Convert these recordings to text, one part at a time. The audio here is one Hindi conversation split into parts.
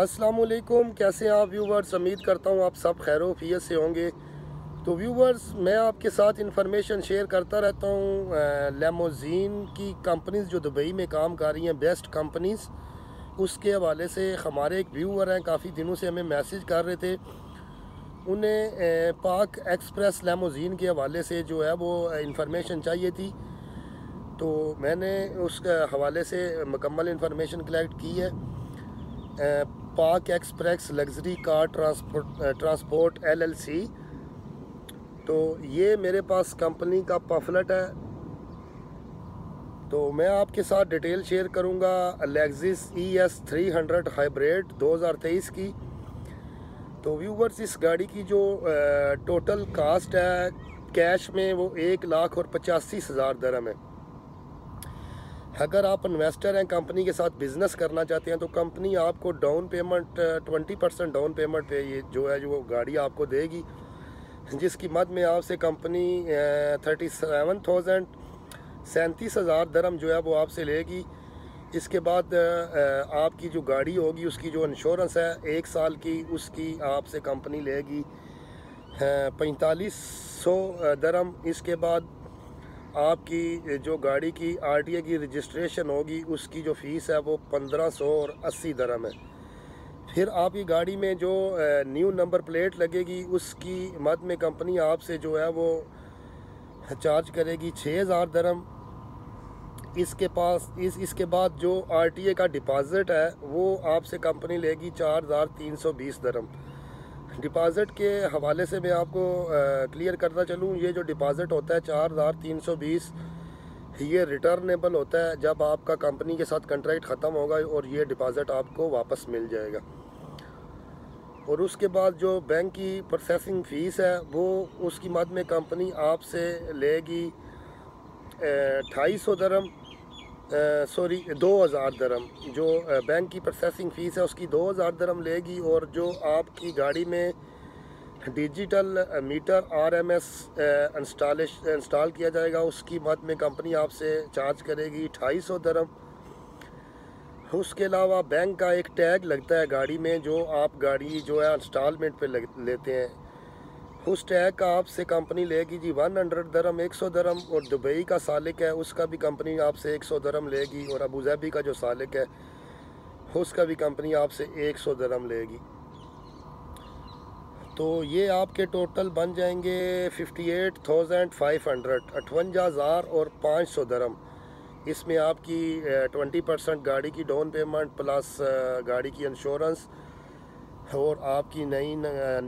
असलकुम कैसे हैं आप व्यूवर्स उम्मीद करता हूँ आप सब खैर वफियत से होंगे। तो व्यूवर्स मैं आपके साथ इंफॉर्मेशन शेयर करता रहता हूँ लेमोजीन की कंपनीज़ जो दुबई में काम कर रही हैं बेस्ट कंपनीज़ उसके हवाले से हमारे एक व्यूवर हैं, काफ़ी दिनों से हमें मैसेज कर रहे थे। उन्हें पाक एक्सप्रेस लेमोजीन के हवाले से जो है वो इन्फॉर्मेशन चाहिए थी। तो मैंने उस हवाले से मुकम्मल इन्फॉर्मेशन कलेक्ट की है। Pak express luxury car transport transport LLC. तो ये मेरे पास कंपनी का पफलट है। तो मैं आपके साथ डिटेल शेयर करूँगा Lexus E S three hundred hybrid 2023 की। तो व्यूवर्स, इस गाड़ी की जो टोटल कास्ट है, कैश में वो एक लाख और पचासी हज़ार दरम है। अगर आप इन्वेस्टर हैं, कंपनी के साथ बिज़नेस करना चाहते हैं तो कंपनी आपको down payment twenty percent down payment पे ये जो है जो गाड़ी आपको देगी। जिसकी मद में आपसे कंपनी थर्टी सेवन थाउज़ेंड सैंतीस हज़ार दरम जो है, वो आपसे लेगी। इसके बाद आपकी जो गाड़ी होगी, उसकी जो इंश्योरेंस है, एक साल की, उसकी आपसे कंपनी लेगी पैंतालीस सौ दरम। इसके बाद आपकी जो गाड़ी की आरटीए की रजिस्ट्रेशन होगी, उसकी जो फ़ीस है वो पंद्रह सौ और अस्सी दरम है। फिर आपकी गाड़ी में जो न्यू नंबर प्लेट लगेगी, उसकी मद में कंपनी आपसे जो है वो चार्ज करेगी छः हज़ार दरम। इसके पास, इस, इसके बाद जो आरटीए का डिपॉज़िट है, वो आपसे कंपनी लेगी चार हज़ार तीन सौ बीस दरम। डिपॉज़िट के हवाले से मैं आपको क्लियर करता चलूँ, ये जो डिपॉज़िट होता है, चार हज़ार तीन सौ बीस, ये रिटर्नेबल होता है जब आपका कंपनी के साथ कंट्रैक्ट ख़त्म होगा और ये डिपॉज़िट आपको वापस मिल जाएगा। और उसके बाद जो बैंक की प्रोसेसिंग फ़ीस है, वो उसकी मद में कंपनी आपसे लेगी ढाई सौ दरम सॉरी दो हज़ार दरम, जो बैंक की प्रोसेसिंग फ़ीस है, उसकी दो हज़ार दरम लेगी और जो आपकी गाड़ी में digital meter R RMS install install किया जाएगा, उसकी मद में कंपनी आपसे चार्ज करेगी ढाई सौ दरम। उसके अलावा बैंक का एक टैग लगता है गाड़ी में, जो आप गाड़ी जो है इंस्टॉलमेंट पे लेते हैं। उस टैग का आपसे कंपनी लेगी जी, वन हंड्रेड दरम, एक सौ दरम, और दुबई का सालिक है, उसका भी कंपनी आपसे एक सौ दरम लेगी, और अबूजैबी का जो सालिक है, उसका भी कंपनी आपसे एक सौ दरम लेगी। तो ये आपके टोटल बन जाएँगे fifty eight thousand five hundred, अठवंजा हज़ार और पाँच सौ दरम। इसमें आपकी ट्वेंटी परसेंट गाड़ी की डाउन पेमेंट प्लस गाड़ी की इंश्योरेंस और आपकी नई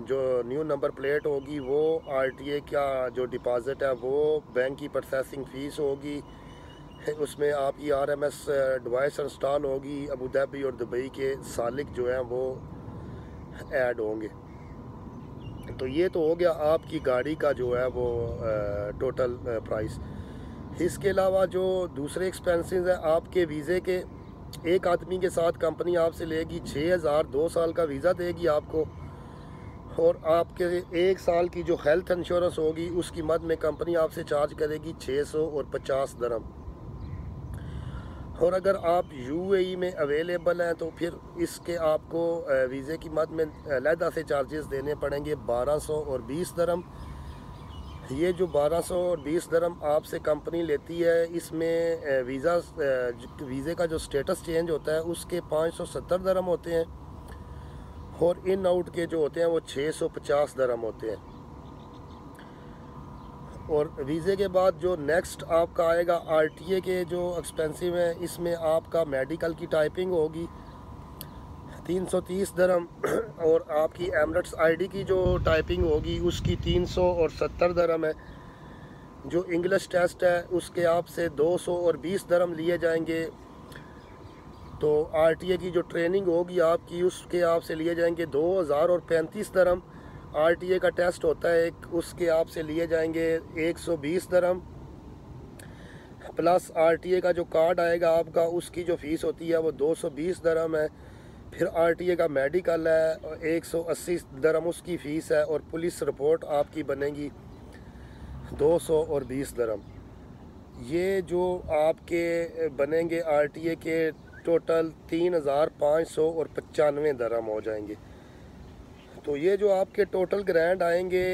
जो न्यू नंबर प्लेट होगी, वो आरटीए का जो डिपॉज़िट है, वो बैंक की प्रोसेसिंग फ़ीस होगी। उसमें आपकी आरएमएस डिवाइस इंस्टॉल होगी अबू धाबी और दुबई के सालिक जो हैं, वो ऐड होंगे। तो ये तो हो गया आपकी गाड़ी का जो है, वो टोटल प्राइस इसके अलावा जो दूसरे एक्सपेंसेस हैं, आपके वीज़े के एक आदमी के साथ कंपनी आपसे लेगी छः हज़ार, दो साल का वीज़ा देगी आपको। और आपके एक साल की जो हेल्थ इंश्योरेंस होगी, उसकी मद में कंपनी आपसे चार्ज करेगी छः सौ और पचास दरम। और अगर आप यूएई में अवेलेबल हैं तो फिर इसके आपको वीज़े की मद में अलहदा से चार्जेस देने पड़ेंगे बारह सौ और बीस दरम। ये जो 1200 और 20 दरम आपसे कंपनी लेती है, इसमें वीज़ा वीज़े का जो स्टेटस चेंज होता है, उसके 570 दरम होते हैं और इन आउट के जो होते हैं, वो 650 दरम होते हैं। और वीज़े के बाद जो नेक्स्ट आपका आएगा आरटीए के जो एक्सपेंसिव हैं, इसमें आपका मेडिकल की टाइपिंग होगी 330 दरम। और आपकी एमरट्स आईडी की जो टाइपिंग होगी, उसकी 300 और 70 दरम है। जो इंग्लिश टेस्ट है, उसके आपसे 200 और 20 दरम लिए जाएँगे। तो आरटीए की जो ट्रेनिंग होगी आपकी, उसके आपसे लिए जाएँगे 2000 और 35 दरम। आरटीए का टेस्ट होता है एक, उसके आपसे लिए जाएँगे 120 दरम। प्लस आरटीए का जो कार्ड आएगा आपका, उसकी जो फ़ीस होती है, वो 220 दरम है। फिर आरटीए का मेडिकल है एक सौ अस्सी दरम उसकी फ़ीस है, और पुलिस रिपोर्ट आपकी बनेगी दो सौ और बीस दरम। ये जो आपके बनेंगे आरटीए के टोटल तीन हज़ार पाँच सौ और पचानवे दरम हो जाएँगे। तो ये जो आपके टोटल ग्रैंड आएँगे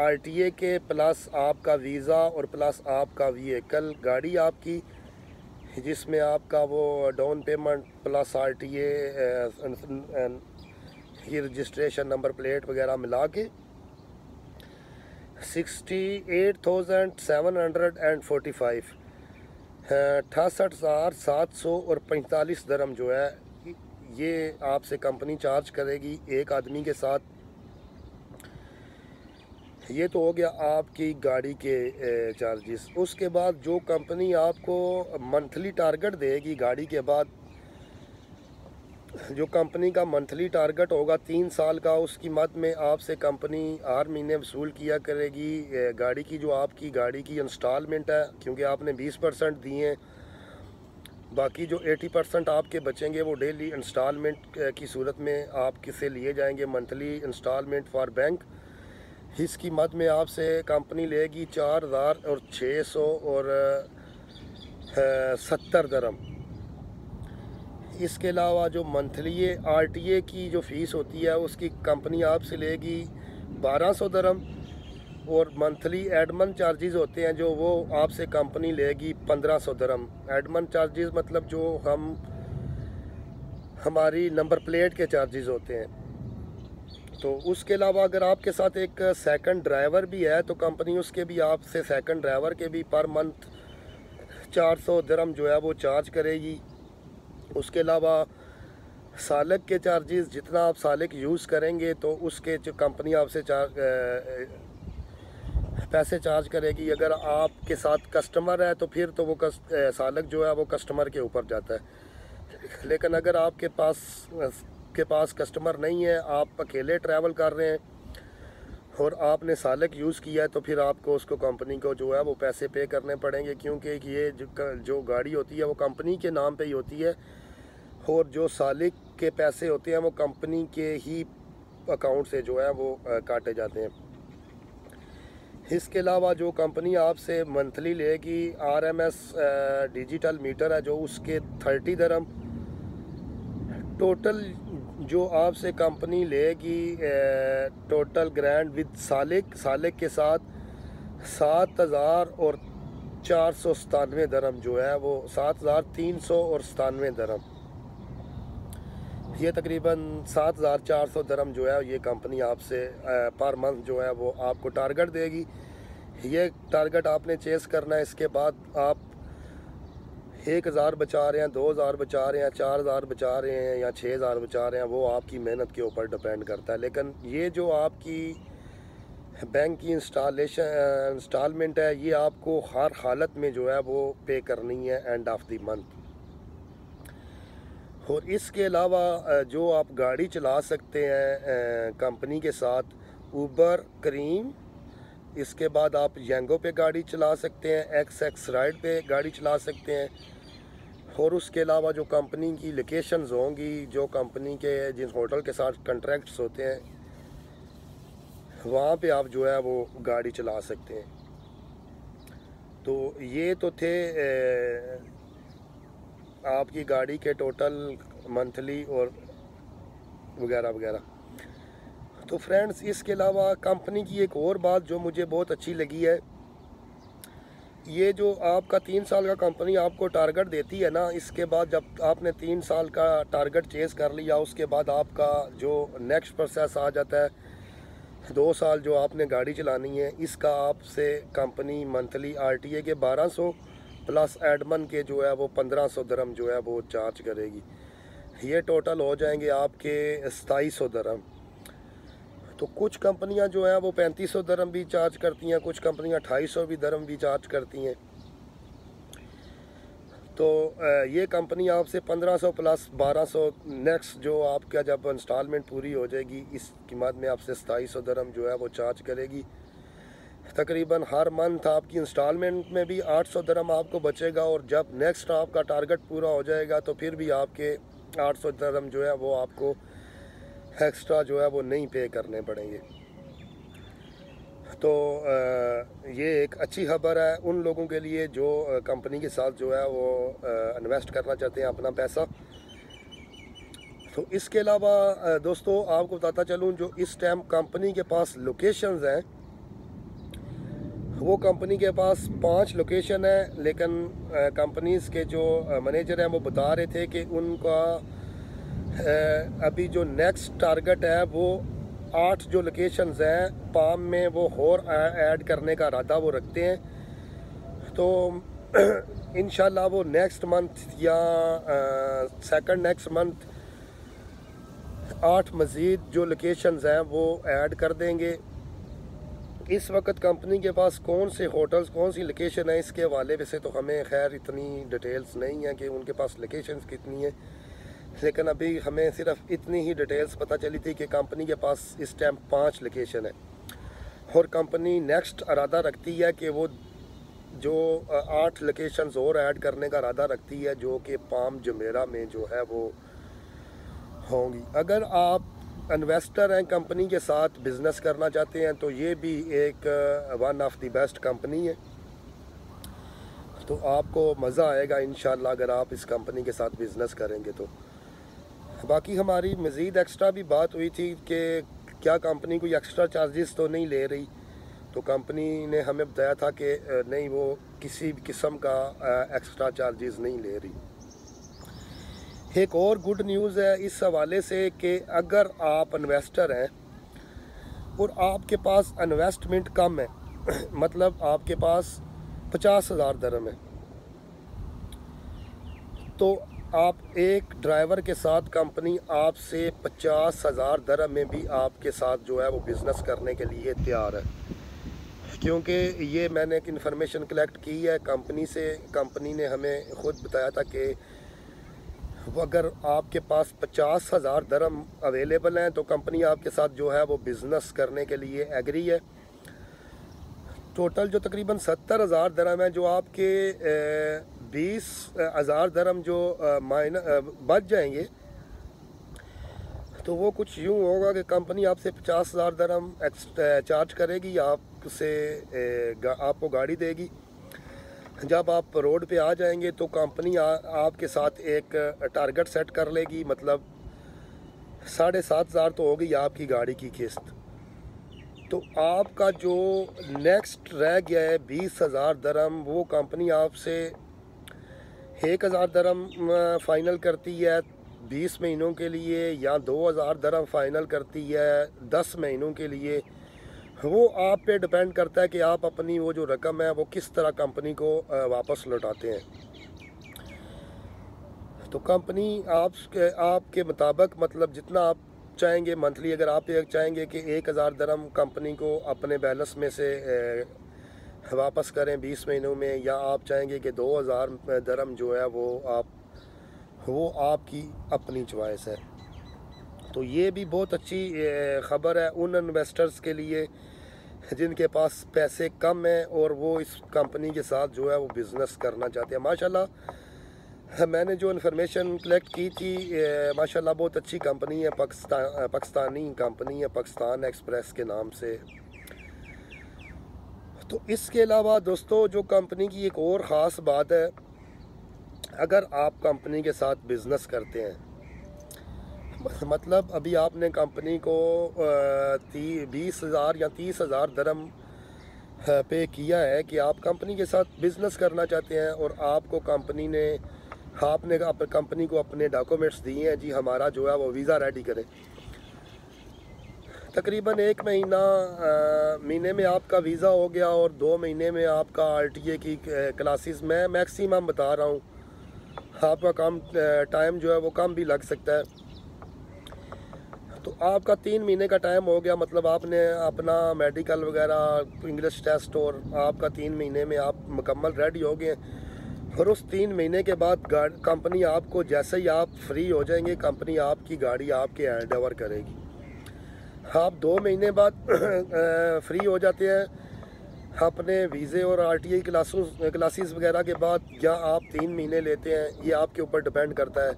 आर टी ए के, प्लस आपका वीज़ा और प्लस आपका व्हीकल गाड़ी आपकी जिसमें आपका वो down payment plus R T A registration number plate वगैरह मिला के sixty eight thousand seven hundred and forty five अठासठ हज़ार सात सौ और पैंतालीस दरम जो है, ये आपसे कंपनी चार्ज करेगी एक आदमी के साथ ये तो हो गया आपकी गाड़ी के चार्जेस उसके बाद जो कंपनी आपको मंथली टारगेट देगी गाड़ी के बाद, जो कंपनी का मंथली टारगेट होगा तीन साल का, उसकी मद में आपसे कंपनी हर महीने वसूल किया करेगी गाड़ी की जो आपकी गाड़ी की इंस्टॉलमेंट है, क्योंकि आपने 20 परसेंट दिए बाकी जो 80 परसेंट आपके बचेंगे, वो डेली इंस्टॉलमेंट की सूरत में आप किसे लिए जाएँगे मंथली इंस्टॉलमेंट फॉर बैंक इसकी मद में आपसे कंपनी लेगी चार हज़ार और छः सौ और सत्तर दरम। इसके अलावा जो मंथली आर टी ए की जो फ़ीस होती है, उसकी कंपनी आपसे लेगी बारह सौ दरम। और मंथली एडमन चार्जेस होते हैं जो वो आपसे कंपनी लेगी पंद्रह सौ दरम। एडमन चार्जेस मतलब जो हम, हमारी नंबर प्लेट के चार्जेस होते हैं। तो उसके अलावा अगर आपके साथ एक सेकंड ड्राइवर भी है तो कंपनी उसके भी आपसे सेकंड ड्राइवर के भी पर मंथ चार सौ दरम जो है वो चार्ज करेगी। उसके अलावा सालक के चार्जेस जितना आप सालक यूज़ करेंगे तो उसके जो कंपनी आपसे चार्ज पैसे चार्ज करेगी। अगर आपके साथ कस्टमर है तो फिर तो वो कस, सालक जो है वो कस्टमर के ऊपर जाता है। लेकिन अगर आपके पास के पास कस्टमर नहीं है आप अकेले ट्रैवल कर रहे हैं और आपने सालक यूज़ किया है तो फिर आपको उसको कंपनी को जो है वो पैसे पे करने पड़ेंगे क्योंकि ये जो, जो गाड़ी होती है वो कंपनी के नाम पे ही होती है और जो सालिक के पैसे होते हैं वो कंपनी के ही अकाउंट से जो है वो काटे जाते हैं। इसके अलावा जो कंपनी आपसे मंथली लेगी R M S digital meter है जो उसके थर्टी दरम टोटल जो आपसे कंपनी लेगी total grand with Salik Salik के साथ सात हज़ार और चार सौ सतानवे दरम जो है, वो सात हज़ार तीन सौ और सतानवे दरम। ये तकरीबन सात हज़ार चार सौ दरम जो है, ये कंपनी आपसे पर मंथ जो है, वो आपको टारगेट देगी। ये टारगेट आपने चेस करना है, इसके बाद आप एक हज़ार बचा रहे हैं, दो हज़ार बचा रहे हैं, चार हज़ार बचा रहे हैं या छः हज़ार बचा रहे हैं, वो आपकी मेहनत के ऊपर डिपेंड करता है। लेकिन ये जो आपकी बैंक की इंस्टॉलेशन इंस्टॉलमेंट है, ये आपको हर हालत में जो है वो पे करनी है एंड ऑफ़ द मंथ और इसके अलावा जो आप गाड़ी चला सकते हैं कंपनी के साथ ऊबर करीम इसके बाद आप यंगो पे गाड़ी चला सकते हैं एक्स एक्स राइड पे गाड़ी चला सकते हैं। और उसके अलावा जो कंपनी की लोकेशंस होंगी, जो कंपनी के जिन होटल के साथ कंट्रैक्ट्स होते हैं, वहाँ पे आप जो है वो गाड़ी चला सकते हैं। तो ये तो थे आपकी गाड़ी के टोटल मंथली और वगैरह वगैरह। तो फ्रेंड्स इसके अलावा कंपनी की एक और बात जो मुझे बहुत अच्छी लगी है, ये जो आपका तीन साल का कंपनी आपको टारगेट देती है ना, इसके बाद जब आपने तीन साल का टारगेट चेस कर लिया, उसके बाद आपका जो नेक्स्ट प्रोसेस आ जाता है, दो साल जो आपने गाड़ी चलानी है, इसका आपसे कंपनी मंथली आरटीए के 1200 प्लस एडमन के जो है वो पंद्रह सौ दरम जो है वो चार्ज करेगी। ये टोटल हो जाएँगे आपके सताईस सौ दरम तो कुछ कंपनियाँ जो हैं, वो पैंतीस सौ दरम भी चार्ज करती हैं, कुछ कंपनियाँ अट्ठाईस सौ भी दरम भी चार्ज करती हैं। तो ये कंपनी आपसे पंद्रह सौ प्लस बारह सौ नेक्स्ट जो आपका जब इंस्टॉलमेंट पूरी हो जाएगी इस कीमत में आपसे सताईस सौ दरम जो है, वो चार्ज करेगी। तकरीबन हर मंथ आपकी इंस्टॉलमेंट में भी 800 दरम आपको बचेगा और जब नेक्स्ट आपका टारगेट पूरा हो जाएगा तो फिर भी आपके 800 दरम जो है, वो आपको एक्स्ट्रा जो है वो नहीं पे करने पड़ेंगे। तो ये एक अच्छी खबर है उन लोगों के लिए जो कंपनी के साथ जो है वो इन्वेस्ट करना चाहते हैं अपना पैसा। तो इसके अलावा दोस्तों आपको बताता चलूँ जो इस टाइम कंपनी के पास लोकेशंस हैं, वो कंपनी के पास पाँच लोकेशन है, लेकिन कंपनीज़ के जो मैनेजर हैं वो बता रहे थे कि उनका अभी जो नेक्स्ट टारगेट है, वो आठ जो लोकेशंस हैं पाम में वो और ऐड करने का इरादा वो रखते हैं। तो इन वो नेक्स्ट मंथ या सेकंड नेक्स्ट मंथ आठ मज़ीद जो लोकेशंस हैं, वो ऐड कर देंगे। इस वक्त कंपनी के पास कौन से होटल्स कौन सी लोकेशन है, इसके हवाले से तो हमें खैर इतनी डिटेल्स नहीं है कि उनके पास लोकेशंस कितनी है। लेकिन अभी हमें सिर्फ़ इतनी ही डिटेल्स पता चली थी कि कंपनी के पास इस टाइम पाँच लोकेशन है। और कंपनी नेक्स्ट इरादा रखती है कि वो जो आठ लोकेशन और ऐड करने का इरादा रखती है, जो कि पाम जमेरा में जो है वो होंगी। अगर आप इन्वेस्टर हैं, कंपनी के साथ बिज़नेस करना चाहते हैं तो ये भी एक one of the best company है। तो आपको मज़ा आएगा इन अगर आप इस कंपनी के साथ बिज़नेस करेंगे तो। बाकी हमारी मज़ीद एक्स्ट्रा भी बात हुई थी कि क्या कंपनी कोई एक्स्ट्रा चार्जेस तो नहीं ले रही। तो कंपनी ने हमें बताया था कि नहीं, वो किसी भी किस्म का एक्स्ट्रा चार्जेस नहीं ले रही। एक और गुड न्यूज़ है इस हवाले से कि अगर आप इन्वेस्टर हैं और आपके पास इन्वेस्टमेंट कम है मतलब आपके पास पचास हज़ार दरम है तो आप एक ड्राइवर के साथ कंपनी आपसे पचास हज़ार दरम में भी आपके साथ जो है वो बिज़नेस करने के लिए तैयार है। क्योंकि ये मैंने एक इन्फॉर्मेशन कलेक्ट की है, कंपनी से, कंपनी ने हमें ख़ुद बताया था कि अगर आपके पास पचास हज़ार दरम अवेलेबल हैं तो कंपनी आपके साथ जो है वो बिज़नेस करने के लिए एग्री है। टोटल जो तकरीबन सत्तर हज़ार दरम है जो आपके बीस हज़ार दरम जो माइन बच जाएँगे तो वो कुछ यूँ होगा कि कंपनी आपसे पचास हज़ार दरम चार्ज करेगी, आपसे आपको गाड़ी देगी। जब आप रोड पे आ जाएँगे तो कंपनी आपके साथ एक टारगेट सेट कर लेगी मतलब साढ़े सात हज़ार तो होगी आपकी गाड़ी की किस्त। तो आपका जो नेक्स्ट रह गया है बीस हज़ार दरम वो कंपनी आपसे एक हज़ार दरम फ़ाइनल करती है, बीस महीनों के लिए, या दो हज़ार दरम फ़ाइनल करती है, दस महीनों के लिए। वो आप पे डिपेंड करता है कि आप अपनी वो जो रकम है, वो किस तरह कंपनी को वापस लौटाते हैं। तो कंपनी आप आपके मुताबिक मतलब जितना आप चाहेंगे मंथली अगर आप एक चाहेंगे कि एक हज़ार दरम कंपनी को अपने बैलेंस में से वापस करें बीस महीनों में, या आप चाहेंगे कि दो हज़ार दरम जो है वो आप, वो आपकी अपनी चॉइस है। तो ये भी बहुत अच्छी ख़बर है उन इन्वेस्टर्स के लिए जिनके पास पैसे कम हैं और वो इस कंपनी के साथ जो है वो बिज़नेस करना चाहते हैं। माशाल्लाह, मैंने जो इन्फॉर्मेशन कलेक्ट की थी माशाल्लाह बहुत अच्छी कंपनी है पाकिस्तान पाकिस्तानी कंपनी है, पाकिस्तान एक्सप्रेस के नाम से। तो इसके अलावा दोस्तों, जो कंपनी की एक और ख़ास बात है, अगर आप कंपनी के साथ बिज़नेस करते हैं मतलब अभी आपने कंपनी को बीस हज़ार या तीस हज़ार दरम पे किया है कि आप कंपनी के साथ बिज़नेस करना चाहते हैं और आपको कंपनी ने, आपने कंपनी को अपने डॉक्यूमेंट्स दिए हैं, जी हमारा जो है वो वीज़ा रेडी करें। तकरीबन एक महीना महीने में आपका वीज़ा हो गया और दो महीने में आपका आरटीए की क्लासेस, मैं मैक्सिमम बता रहा हूँ, आपका कम टाइम जो है वो कम भी लग सकता है। तो आपका तीन महीने का टाइम हो गया मतलब आपने अपना मेडिकल वगैरह, इंग्लिश टेस्ट और आपका तीन महीने में आप मुकम्मल रेडी हो गए। और उस तीन महीने के बाद कंपनी आपको जैसे ही आप फ्री हो जाएँगे, कंपनी आपकी गाड़ी आपके हैंड करेगी। आप दो महीने बाद फ्री हो जाते हैं। अपने वीज़े और आर टी आई क्लासों क्लासेस वगैरह के बाद या आप तीन महीने लेते हैं ये आपके ऊपर डिपेंड करता है।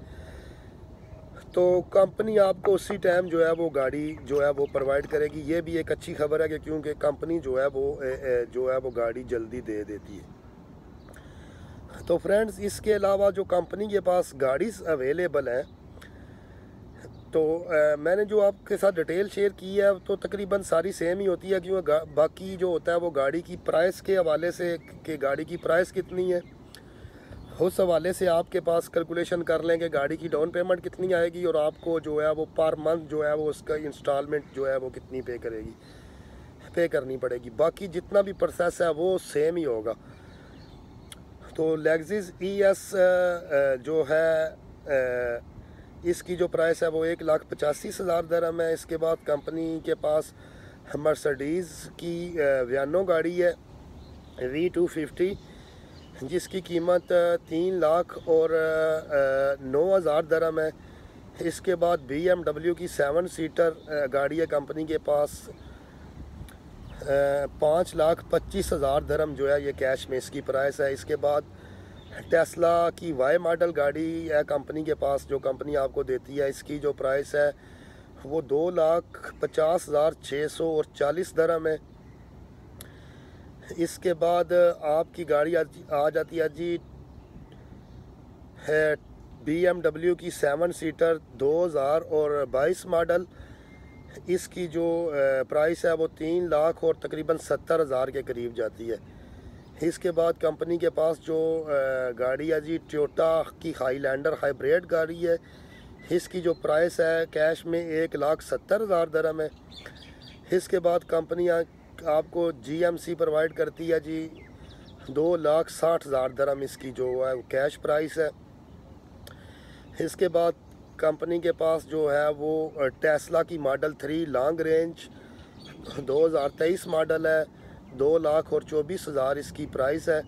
तो कंपनी आपको उसी टाइम जो है वो गाड़ी जो है वो प्रोवाइड करेगी। ये भी एक अच्छी खबर है कि क्योंकि कंपनी जो है वो ए, ए, जो है वो गाड़ी जल्दी दे देती है। तो फ्रेंड्स इसके अलावा जो कंपनी के पास गाड़ी अवेलेबल हैं तो आ, मैंने जो आपके साथ डिटेल शेयर की है तो तकरीबन सारी सेम ही होती है क्योंकि बाकी जो होता है वो गाड़ी की प्राइस के हवाले से कि गाड़ी की प्राइस कितनी है? उस हवाले से आपके पास कैलकुलेशन कर लेंगे गाड़ी की डाउन पेमेंट कितनी आएगी और आपको जो है वो पर मंथ जो है वो उसका इंस्टॉलमेंट जो है वो कितनी पे करेगी पे करनी पड़ेगी। बाकी जितना भी प्रोसेस है वो सेम ही होगा। तो लेगजिस ई एस जो है इसकी जो प्राइस है वो एक लाख पचासीस हज़ार दरम है। इसके बाद कंपनी के पास मर्सडीज़ की व्यानो गाड़ी है वी टू फिफ्टी जिसकी कीमत तीन लाख और नौ हज़ार दरम है। इसके बाद बी एम डब्ल्यू की सेवन सीटर गाड़ी है कंपनी के पास पाँच लाख पच्चीस हज़ार दरम जो है ये कैश में इसकी प्राइस है। इसके बाद टेस्ला की वाई मॉडल गाड़ी है कंपनी के पास जो कंपनी आपको देती है, इसकी जो प्राइस है, वो दो लाख पचास हज़ार छः सौ और चालीस दरम है। इसके बाद आपकी गाड़ी आ जाती है जी, है बी एम डब्ल्यू की सेवन सीटर दो हज़ार और बाईस मॉडल इसकी जो प्राइस है वो तीन लाख और तकरीबन सत्तर हज़ार के करीब जाती है। इसके बाद कंपनी के पास जो गाड़ी है जी ट्योटा की हाईलैंडर हाइब्रिड गाड़ी है। इसकी जो प्राइस है कैश में एक लाख सत्तर हज़ार दरम है। इसके बाद कंपनी आपको जीएमसी प्रोवाइड करती है जी, दो लाख साठ हज़ार दरम इसकी जो है कैश प्राइस है। इसके बाद कंपनी के पास जो है, वो टेस्ला की model three long range 2023 model है। दो लाख और चौबीस हज़ार इसकी प्राइस है।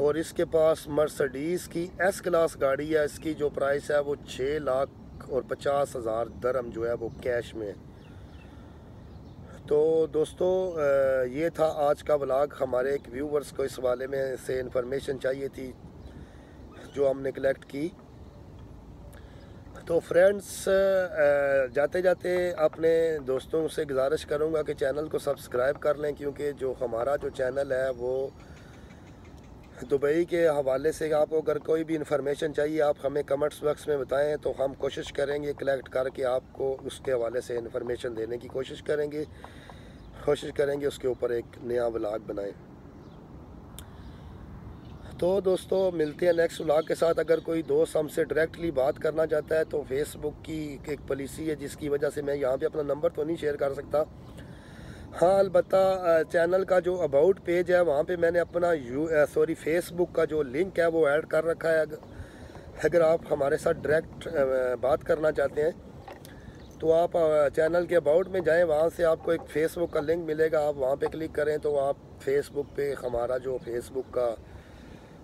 और इसके पास मर्सडीज़ की एस क्लास गाड़ी है। इसकी जो प्राइस है वो छः लाख और पचास हज़ार दरम जो है वो कैश में है। तो दोस्तों ये था आज का ब्लाग हमारे एक व्यूवर्स को इस वाले में से इंफॉर्मेशन चाहिए थी, जो हमने कलेक्ट की। तो फ्रेंड्स जाते जाते अपने दोस्तों से गुजारिश करूँगा कि चैनल को सब्सक्राइब कर लें, क्योंकि जो हमारा जो चैनल है, वो दुबई के हवाले से आपको अगर कोई भी इंफॉर्मेशन चाहिए, आप हमें कमेंट्स बॉक्स में बताएँ तो हम कोशिश करेंगे कलेक्ट करके आपको उसके हवाले से इंफॉर्मेशन देने की कोशिश करेंगे। कोशिश करेंगे उसके ऊपर एक नया ब्लाग बनाएँ। तो दोस्तों, मिलते हैं नेक्स्ट व्लॉग के साथ। अगर कोई दोस्त हमसे डायरेक्टली बात करना चाहता है तो फेसबुक की एक पॉलिसी है, जिसकी वजह से मैं यहाँ पे अपना नंबर तो नहीं शेयर कर सकता। हाँ अलबत् चैनल का जो अबाउट पेज है, वहाँ पे मैंने अपना यू सॉरी फेसबुक का जो लिंक है, वो ऐड कर रखा है। अगर आप हमारे साथ डायरेक्ट बात करना चाहते हैं तो आप चैनल के अबाउट में जाएँ, वहाँ से आपको एक फ़ेसबुक का लिंक मिलेगा। आप वहाँ पे क्लिक करें तो आप फेसबुक पे हमारा जो फेसबुक का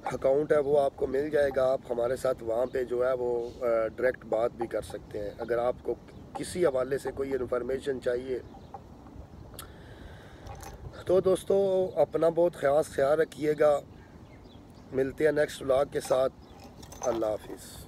अकाउंट है, वो आपको मिल जाएगा। आप हमारे साथ वहाँ पे जो है, वो डायरेक्ट बात भी कर सकते हैं। अगर आपको किसी हवाले से कोई इन्फॉर्मेशन चाहिए। तो दोस्तों, अपना बहुत ख़ास ख्याल रखिएगा। मिलते हैं नेक्स्ट व्लॉग के साथ। अल्लाह हाफिज़।